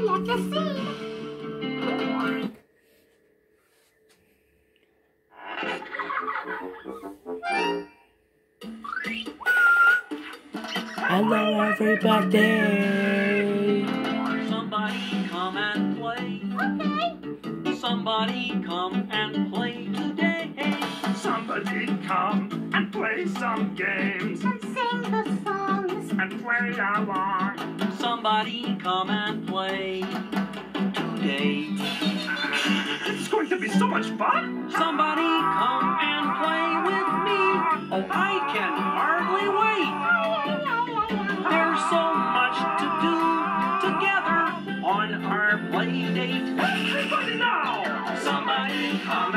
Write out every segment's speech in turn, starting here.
plant a seed. Hello, everybody. Somebody come and play. Okay. Somebody come and play today. Somebody come and play some games And sing the songs. and play along. Somebody come and play today. It's going to be so much fun. Somebody come and play with me. Oh, I can hardly wait. There's so much to do together on our play date. Everybody now. Somebody come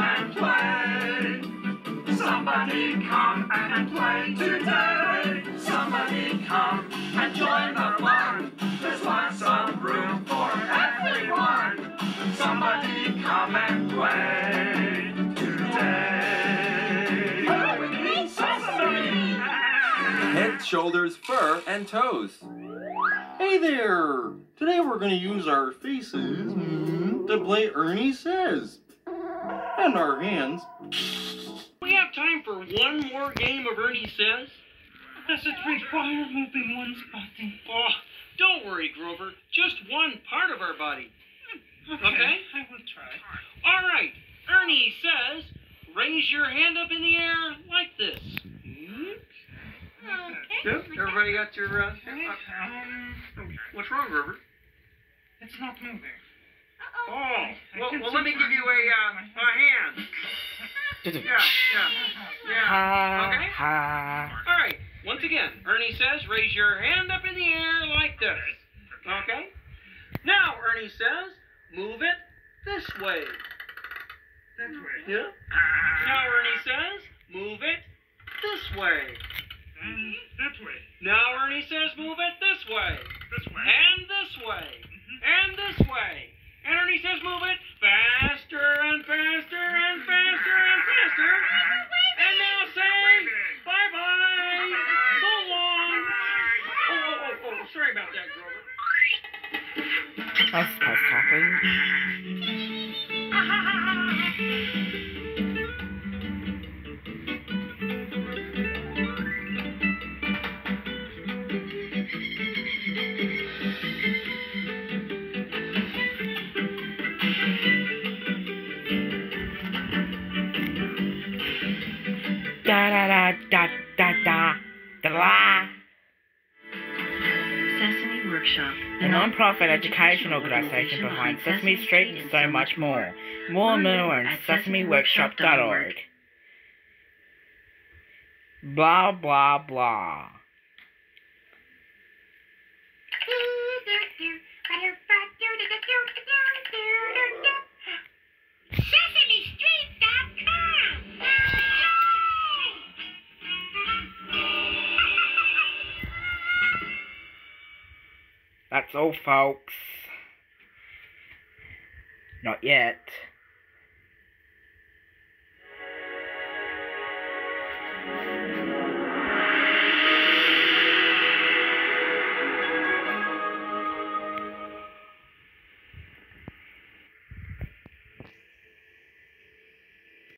come and play today. Somebody come and join the fun. There's lots of room for everyone. Somebody come and play today. Somebody. Head, shoulders, fur, and toes. Hey there! Today we're going to use our faces mm, to play Ernie Says. And our hands. We have time for one more game of Ernie Says. Does it require moving one's body? Oh, don't worry, Grover. Just one part of our body. Okay. I will try. All right. Ernie says, raise your hand up in the air like this. Good. Everybody got your. Uh, Um, what's wrong, Grover? it's not moving. Oh, I well, well let me give you a uh, a hand. Yeah, yeah, yeah. Ha Okay. ha. All right. Once again, Ernie says, raise your hand up in the air like this. Okay. Now Ernie says, move it this way. That way. Yeah. Now Ernie says, move it this way. And that way. Now Ernie says, move it this way. This way. And this way. Mm-hmm. And this way. Sorry about that, Grover. That's supposed to Workshop. A non-profit education organization behind Sesame Street and so much more. More and more on sesameworkshop.org. Blah blah blah. That's all, folks. Not yet.